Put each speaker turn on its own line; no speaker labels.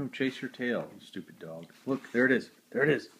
No, chase your tail, you stupid dog. Look, there it is. There it is.